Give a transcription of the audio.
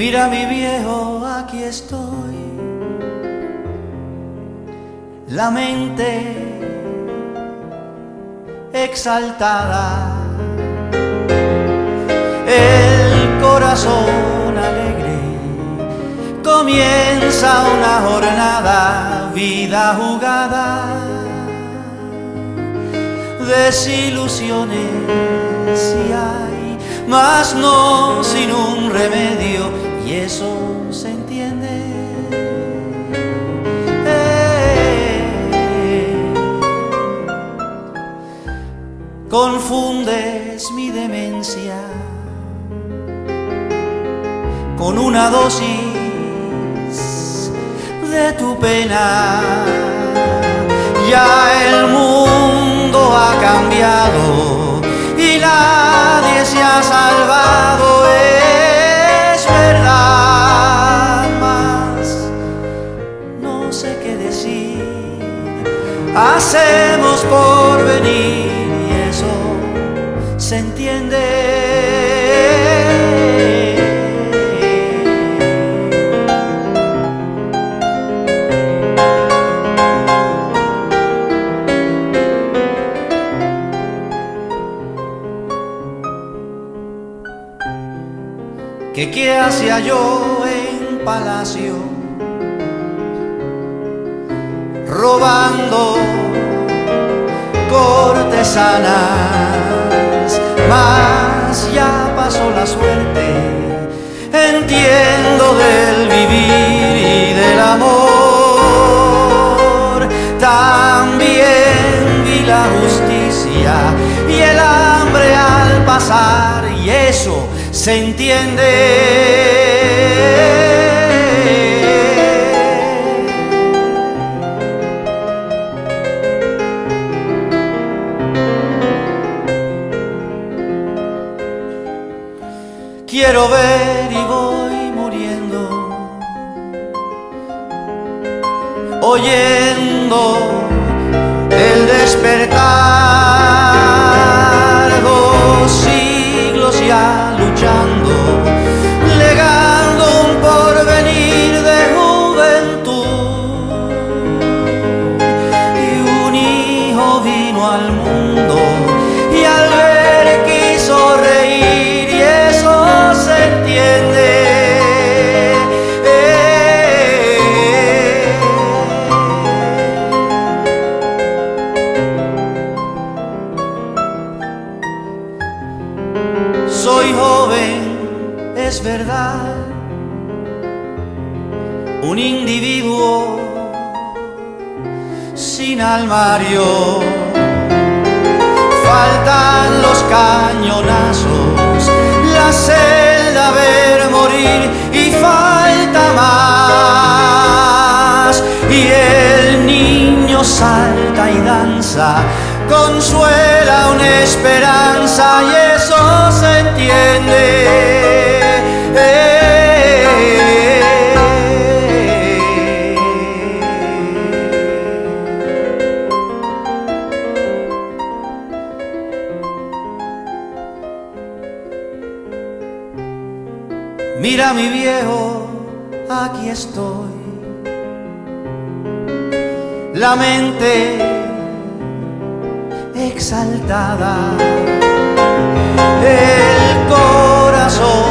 Mira mi viejo, aquí estoy. La mente exaltada, el corazón alegre, comienza una jornada, vida jugada, desilusiones si hay, mas no sin un remedio, confundes mi demencia con una dosis de tu pena. Ya se entiende. Que qué hacía yo en palacio robando cortesanas suerte. Entiendo del vivir y del amor. También vi la justicia y el hambre al pasar y eso se entiende. Quiero ver y voy muriendo, oyendo el despertar, es verdad, un individuo sin almario faltan los cañonazos, la celda ver morir y falta más. Y el niño salta y danza, consuela una esperanza y eso se entiende. Mira mi viejo, aquí estoy. La mente exaltada, el corazón